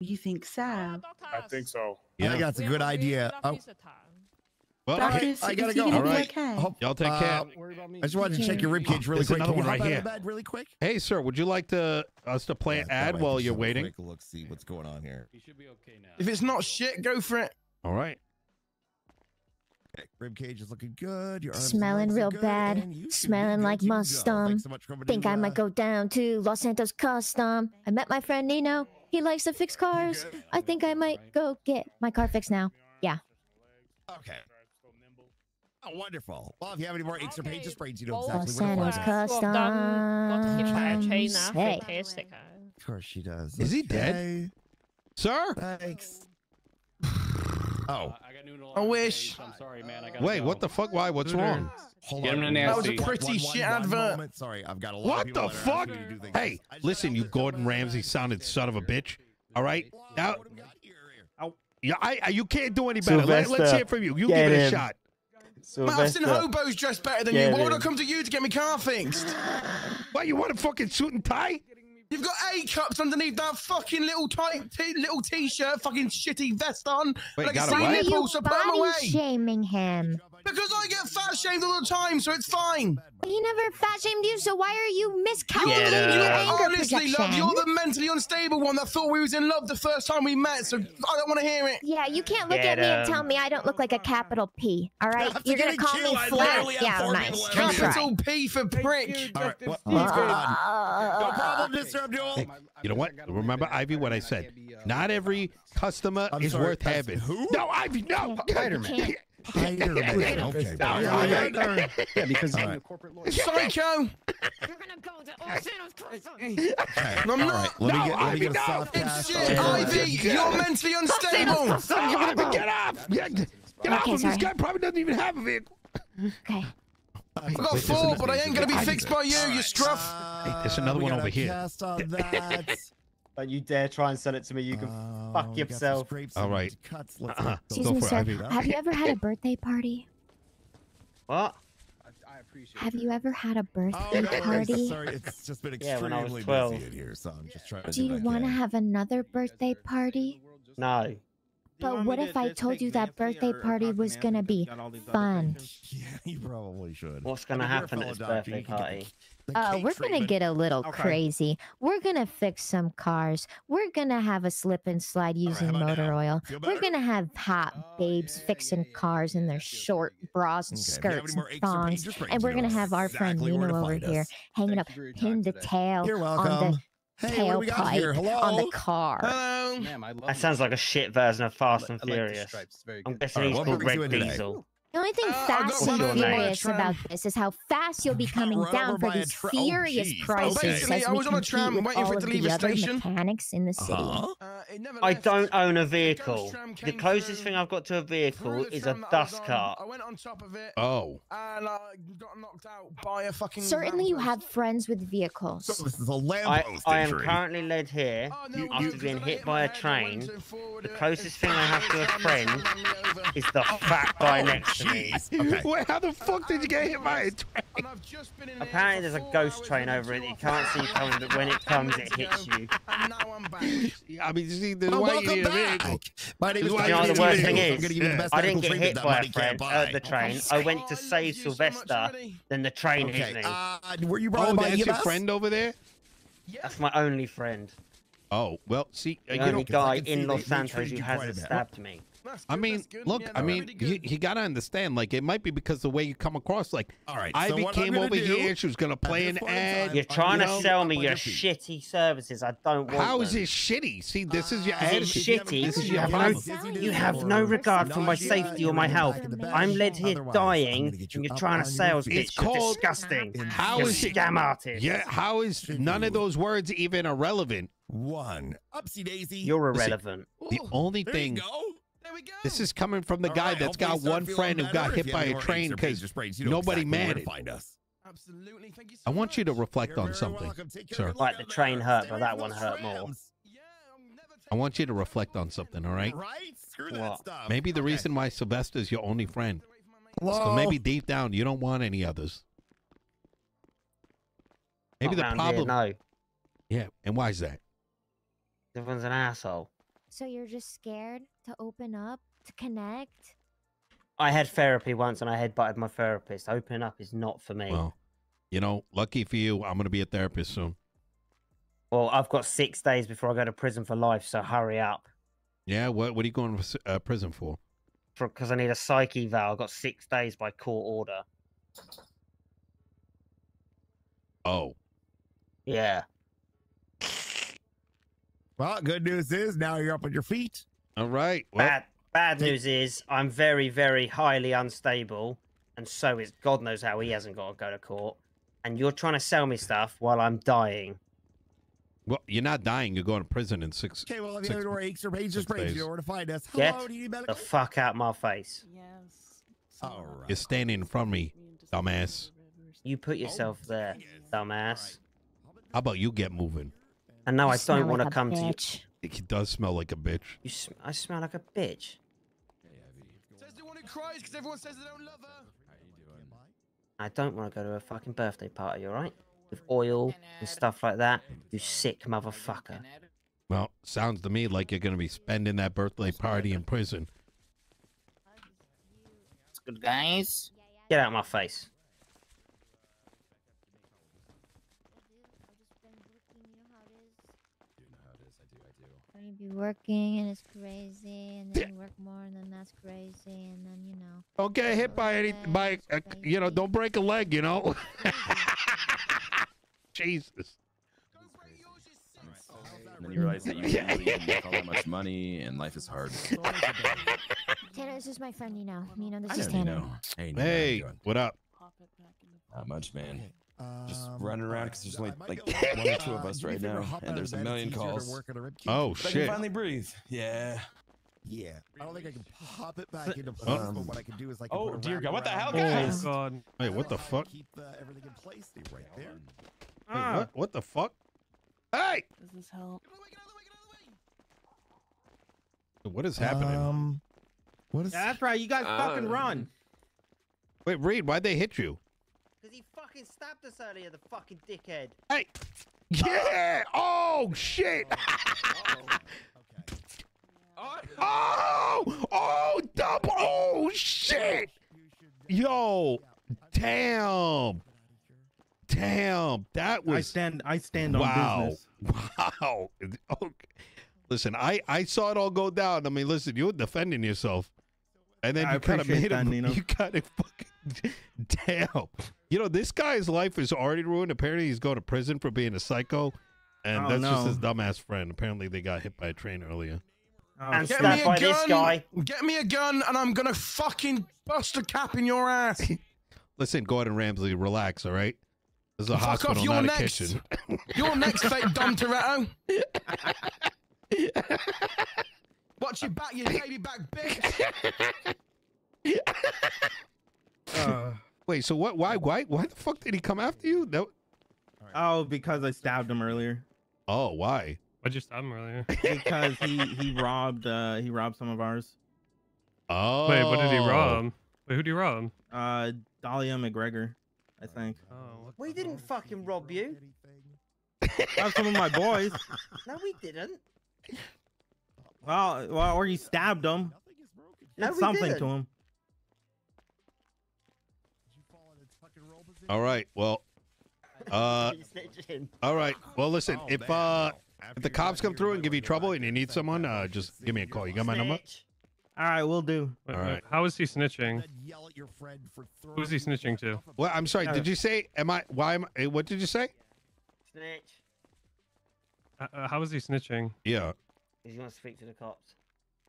You think so? I think so. I Yeah. think that's a good idea. Oh, Well, Doctor, okay, I gotta go. gonna All be right. okay? Y'all take uh, care. I just wanted to check your ribcage really There's quick. another one right here. bed really quick? Hey, sir, would you like to us to play an Yeah, that ad while you're waiting? Take a look, see what's going on here. You should be okay now. If it's not shit, go for it. All right. Okay, ribcage is looking good. Your Smelling real good, bad. and you should be Smelling like mustum. So much for coming Think I uh, might go down to Los Santos Custom. I met my friend Nino. He likes to fix cars. I think I might go get my car fixed now. Yeah. Okay. Oh, wonderful. Well, if you have any more aches or pains, brains, you know well, exactly Los where to Santos find us. Customs. Hey. Of course she does. Is he dead? Sir? Thanks. Oh, Uh, I got new I wish. I'm sorry, man. I gotta Wait, go. what the fuck? Why? What's wrong? hold Get on. him to One- That was a one- pretty one- shit one advert. moment. Sorry, I've got a lot of What the that fuck? asking me to do things. Hey, listen, you Gordon Ramsay sounded son of a bitch. All right? Now, What do we got here? Here. yeah, I, I you can't do any better. Let, let's Sylvester, hear from you. You get give it a him. shot. Man, I've seen hobos dressed better than Get you. Why would I come to you to get my car fixed? What, you want a fucking suit and tie? You've got A cups underneath that fucking little tight t- little t-shirt, fucking shitty vest on. Wait, and I can got a Why what? are you nipples, so put 'em body away. shaming him? Because I get fat shamed all the time, so it's fine. He never fat shamed you, so why are you miscalculating Get your anger Honestly, love, you're the mentally unstable one that thought we was in love the first time we met, so I don't want to hear it. Yeah, you can't look Get at me and tell me I don't look like a capital P. All right, After you're gonna call killed, me flat. Yeah, nice. people Nice try. Capital P for prick. All right, what, Uh, what's going on? No problem, Mr. Abdul. Hey, you know what? Remember, Ivy, what I said. Not every customer I'm is sorry, worth having. who? No, Ivy, no. Spider-Man. Spider-Man. Okay, No, Yeah, no, no. Yeah, because All I'm a corporate lawyer. Psycho. Okay. I'm All not. right, let me No, get, let me get a no. soft It's pass. shit, on- Ivy. You're mentally unstable. No, Ivy, get off. Yeah, Get off Okay, him. This guy probably doesn't even have a vehicle. Okay. I've got four, but I ain't gonna be fixed by you, you scruff. Hey, there's another we one got over a here. cast on that. Don't you dare try and sell it to me. You can Oh, fuck we got some yourself. scrapes All and right. Cuts. Let's Uh-uh. let Excuse Go me, for sir. Have you ever had a birthday party? What? Have you ever had a Oh, birthday no, party? Sorry, it's just been Yeah, when I was extremely 12. busy in here, so I'm just trying to Do you want to have another birthday party? No. But what if I told you that birthday party was gonna be fun? Yeah, you probably should. What's gonna If you're happen at fellow this doctor, birthday you can get party? Oh, Uh, we're gonna get a little Okay. crazy. We're gonna fix some cars. We're gonna have a slip and slide using how about motor now? oil. We're gonna have hot babes fixing cars in their short bras and Okay, if you have any skirts and aches or pains, thongs. just And we're gonna have our friend exactly where to Nino over find here us. hanging up, Thank you pin the today. tail You're on welcome. the Hey, what do we got here? tailpipe on the car. Hello. Ma'am, I love That you. sounds like a shit version of Fast I and like Furious. I'm guessing Alright, he's called Red in today? Diesel. The only thing Uh, fast and one on there. furious about this is how fast you'll be coming Run down for by these tra- oh, furious jeez. prices Basically, as I we was on a tram with waiting for all it of to leave the a other station. mechanics in the city. Huh? Uh, I don't own a vehicle. tram The closest through thing I've got to a vehicle is a tram that I was dust cart. I went on top of it Oh. and I got knocked out by a fucking. Certainly, you have friends with vehicles. So this is a I, lamppost I am currently led here Oh, no, You- it after wasn't, being 'cause I hit hit by a head, I went train. The closest thing I have to a friend tram ran me over. is the fat guy Oh, next to me. Jeez. Okay. Wait, how the fuck did you get hit by a train? I've just been in Apparently, there's a ghost train over it that you can't see coming, but when it comes, it hits ago, you. And now I'm back. I mean, you see, there's Oh, why you welcome need a back. vehicle. My name is You know the David worst thing I'm is? gonna give the best I didn't medical get hit that by a money friend can't at the train. I went to save love you so Sylvester, then the train hit Okay, me. uh, were you brought Oh, in by that's your friend over there? That's my only friend. Oh, well, see, uh, The you only know, guy in Los Santos who you quite a hasn't stabbed me. That's I mean, look, Yeah, I mean, pretty you, you gotta understand, like, it might be because the way you come across, like, All right. Ivy what I'm came over do- here, she was gonna play an ad. You're trying to gonna sell me your your shitty services. I don't want How is them. it shitty? See, this is your Uh, Is it ad. if you haven't- shitty? if Because you you have no- You have no regard for my nausea, safety or my health. back of the bed. I'm led here Otherwise, dying, you and you're trying to sell sales feet. pitch. It's You're called- disgusting. How is You're it? scam artist. Yeah, how is none of those words even irrelevant? One. Upsy daisy. You're Listen, irrelevant. The only There thing you go. We go. this is coming from the All guy right, that's hopefully got one friend who got hit by a train aches or pains because or sprains, you know nobody exactly where mad to find us. Absolutely. Thank you so I want you to reflect You're on something, welcome. Sir. Like the train uh, hurt, but that one hurt more. I'm never I want you to reflect on something, all right? Right? Screw that What? stuff. Maybe the Okay. reason why Sylvester's your only friend. So maybe deep down you don't want any others. Maybe Not the round here, problem. no. Yeah, and why is that? Everyone's an asshole. So you're just scared to open up, to connect? I had therapy once and I headbutted my therapist. Opening up is not for me. Well, Well, you know, lucky for you, I'm gonna be a therapist soon. Well, I've got six days before I go to prison for life, so hurry up. Yeah. What What are you going to uh, prison for? Because I need a psych eval. I've got six days by court order. Oh. Yeah. Well, good news is now you're up on your feet. All right. Well, Bad bad Take- news is I'm very, very highly unstable, and so is God knows how he hasn't got to go to court. And you're trying to sell me stuff while I'm dying. well, you're not dying. You're going to prison in six. Okay, well, if you Six- have any more aches or pains or six sprains, you know where to find us. Get do you need The fuck out my face. Yes. All right. You're standing in front of me, dumbass. You put oh, yourself there, dumbass. How about you get moving? And now I smell don't want to like a come to you. Bitch. It does smell like a bitch. You, sm- I smell like a bitch. Says the one who cries because everyone says they don't love her. I don't want to go to a fucking birthday party, alright? With oil and stuff like that. You sick motherfucker. Well, sounds to me like you're going to be spending that birthday party in prison. It's good, guys. Get out of my face. You be working and it's crazy, and then you work more, and then that's crazy, and then you know. Don't get hit by any by uh, you know. Don't break a leg. You know. Jesus. And then you realize that you can't really make all that much money and life is hard. Tanner, this is my friend Nino. Nino, this is know, Tanner. Nino. Hey, Nino, Hey, what up? Not much, man. Just Um, running around alright, 'cause there's only, I like, one or two of us do right now, and there's a million easier calls. work on a rib cage. Oh But I can shit. finally breathe. Yeah. Yeah, I don't think I can pop it back into Oh. place, but what I can do is like. Oh, dear God, what the hell, around guys? Oh God. Wait, what the fuck? Keep uh, everything in place. Stay right there. Wait, what? What the fuck? Hey, Does this help? what is happening? Um, what is? That's right. You guys fucking Uh, run. Wait, Reed, why'd they hit you? Because he fucking stabbed us earlier, the fucking dickhead. Hey. Uh, yeah. Oh shit. Oh, oh, oh. Oh. Double. Oh shit. Yo. Damn. Damn. That was. I stand. I stand on Wow. business. Wow. Okay. Listen, I I saw it all go down. I mean, listen, you were defending yourself, and then I you kind of made that, him. Nino. You kind of fucking damn. You know, this guy's life is already ruined. Apparently, he's going to prison for being a psycho, and Oh, that's just his dumbass friend. Apparently, they got hit by a train earlier. Oh, And Get stabbed me a by this gun. guy. Get me a gun, and I'm gonna fucking bust a cap in your ass. Listen, Gordon Ramsay, relax. All right, this is a Fuck off, hospital, you're not a next. kitchen. You're next, fake Dom Toretto. Watch your back, you baby back bitch. uh, Wait, so what? Why? Why? Why the fuck did he come after you? No. oh, because I stabbed him earlier. Oh, why? Why'd you stab him earlier? Because he he robbed uh he robbed some of ours. Oh. Wait, what did he rob? Wait, who did he rob? Uh, Dahlia McGregor, I think. Oh, We didn't fucking rob you. Robbed some of my boys. No, we didn't. Well, well, or you stabbed him. No, we something didn't. to him. All right. Well. Uh. All right. Well, listen. Oh, If man, uh, no. if the cops come through and give you trouble and you need someone, uh, just give me a call. You got my number? All right, we'll do. Wait, All wait, right. How is he snitching? Then yell at your friend for Who's he snitching to? Well, I'm sorry. Uh, Did you say? Am I? Why am? I, what did you say? Snitch. Uh, uh, how is he snitching? Yeah. Because you want to speak to the cops.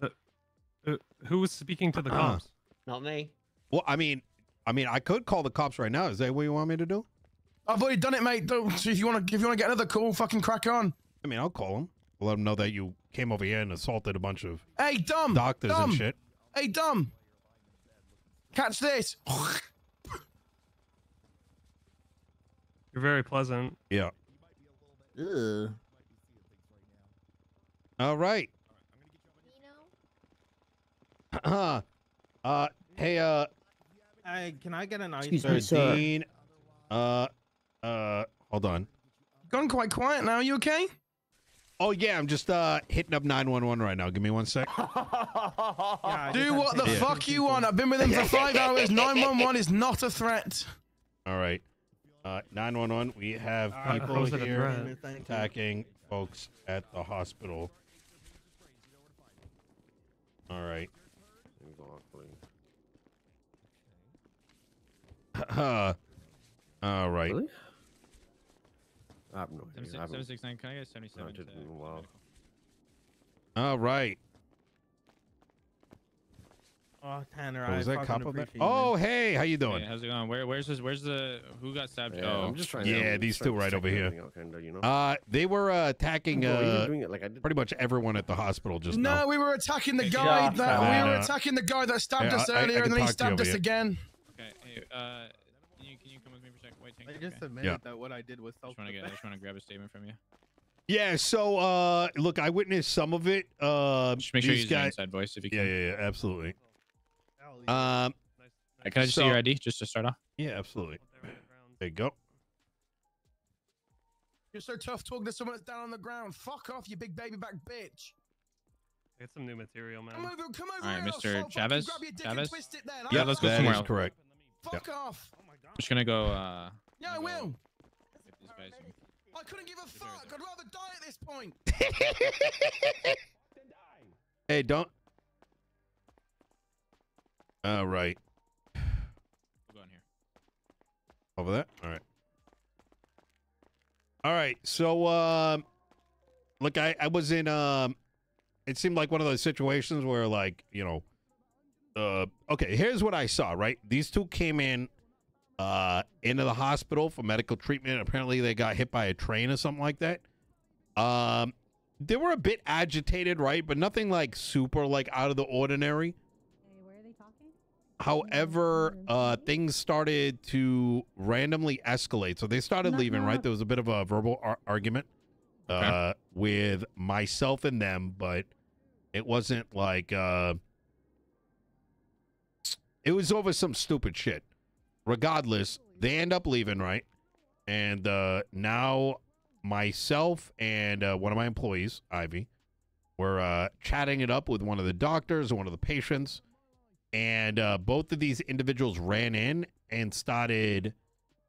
Uh, who was speaking to the Uh-uh. cops? Not me. Well, I mean, I mean, I could call the cops right now. Is that what you want me to do? I've already done it, mate. Don't, so if you want to, if you want to get another call, fucking crack on. I mean, I'll call them. We'll let them know that you came over here and assaulted a bunch of Hey, dumb doctors Dom. and shit. Hey, dumb, Catch this. You're very pleasant. Yeah. Ugh. All right. Nino? uh, hey, uh, Hey, can I get an ice? Excuse me, sir. Dean. Uh, uh, hold on. Gone quite quiet now. You okay? Oh yeah, I'm just uh hitting up 911 right now. Give me one sec. Yeah, I just Do had to what the take Yeah. fuck you want. I've been with him for five hours. 911 is not a threat. All right. Uh 911, we have All right, people how's it a here threat? Thank you. attacking folks at the hospital. All right. All right. Really? I have no idea. I haven't- 769, can I get 77? did to in a while. medical? All right. Oh, Tanner, Oh, I was that cop on that? appreciate you, man. Oh, hey, how you doing? Hey, how's it going? Where, where's this? Where's the? Who got stabbed? Yeah, oh, I'm just trying. Yeah, I'm these just two trying right check over here. everything kinda, you know? Uh, they were uh, attacking Bro, even uh, doing it like I did. pretty much everyone at the hospital just No, now. we were attacking the guy shut that up. we were attacking the guy that stabbed yeah, us I- I- I earlier, and then he talk to you stabbed us here. again. Okay. Hey, uh, can you, can you come with me for a second? Wait, Tank. I just I admitted Yeah. that what I did was self just want to get. I just want to grab a statement from you. Yeah, so uh, look, I witnessed some of it. Uh, Just make sure you these use your guys. inside voice if you can. Yeah, yeah, yeah, absolutely. Um, Uh, Can I just see your ID just to start off? yeah, absolutely. There you go. You're so tough talking to someone that's down on the ground. Fuck off, you big baby back bitch. Get some new material, man. Come over, come over All right, here. Mr. Chavez? Grab your dick Chavez? and twist it then. Yeah, I'll let's go That somewhere else. correct. Fuck off. Oh I'm just gonna go. Uh, Yeah, I will. these guys I couldn't give a fuck. I'd rather die at this point. Hey, don't. All right, We'll go in here. over there. All right. All right. So, um, look, I I was in um, it seemed like one of those situations where like you know, uh, okay. Here's what I saw. Right, these two came in, uh, into the hospital for medical treatment. Apparently, they got hit by a train or something like that. Um, they were a bit agitated, right? But nothing like super like out of the ordinary. Where are they talking? However, uh, things started to randomly escalate. So they started No, leaving, no, right? There was a bit of a verbal ar- argument uh, with myself and them, but it wasn't like uh, it was over some stupid shit. Regardless, they end up leaving, right? And uh, now myself and uh, one of my employees, Ivy, were uh, chatting it up with one of the doctors one of the patients and uh, both of these individuals ran in and started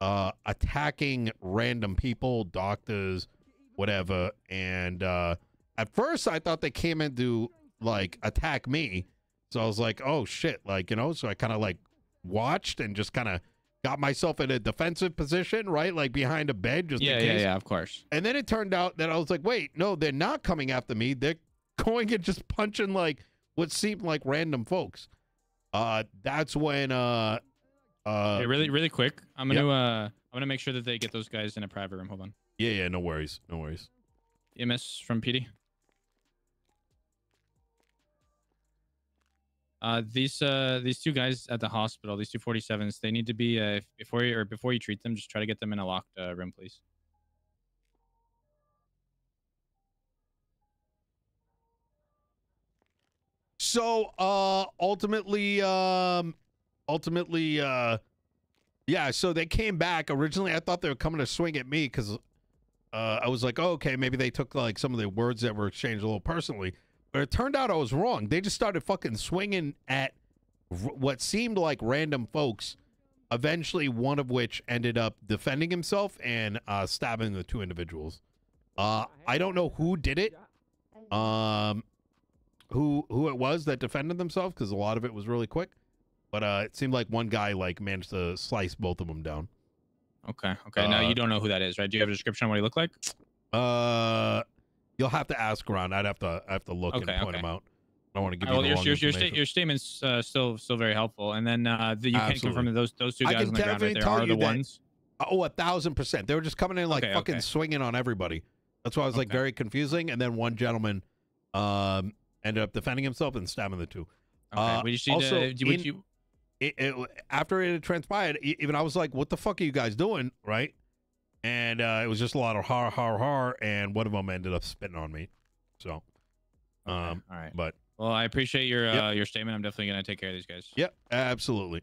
uh, attacking random people, doctors, whatever. And uh, at first, I thought they came in to like attack me, so I was like, "Oh shit!" Like you know, so I kind of like watched and just kind of got myself in a defensive position, right, like behind a bed, just Yeah, in case. yeah. yeah, Of course. And then it turned out that I was like, wait, no, they're not coming after me. They're going and just punching like what seemed like random folks. Uh that's when uh uh Hey, really, really quick. I'm gonna. Uh, I'm gonna make sure that they get those guys in a private room. Hold on. Yeah, yeah, no worries. No worries. EMS from PD. Uh, these uh these two guys at the hospital, these two forty sevens, they need to be uh before you or before you treat them, just try to get them in a locked uh, room, please. So uh ultimately um ultimately uh yeah, so they came back. Originally I thought they were coming to swing at me cuz uh I was like, oh, okay, maybe they took like some of the words that were exchanged a little personally. But it turned out I was wrong. They just started fucking swinging at r- what seemed like random folks. Eventually, one of which ended up defending himself and uh, stabbing the two individuals. Uh, I don't know who did it. Um, who who it was that defended themselves because a lot of it was really quick. But uh, it seemed like one guy like managed to slice both of them down. Okay. Okay. now Uh, you don't know who that is, right? Do you have a description of what he looked like? Uh, you'll have to ask around. I'd have to I have to look Okay, and point okay. them out. I don't want to give Uh, well, you the your wrong your your, sta- information. your statement's uh, still still very helpful. And then uh, the, you can confirm that those those two guys on the ground right there are you the that- ones. Oh, a thousand percent. They were just coming in like Okay, fucking okay. swinging on everybody. That's why I was like Okay. very confusing. And then one gentleman um ended up defending himself and stabbing the two. Okay. uh, we just need also, to. in- you, It, it, after it had transpired, even I was like, "What the fuck are you guys doing?" Right? And uh, it was just a lot of har har har, and one of them ended up spitting on me. So, um, all right. but Well, I appreciate your Yep. uh, your statement. I'm definitely gonna take care of these guys. yep, absolutely.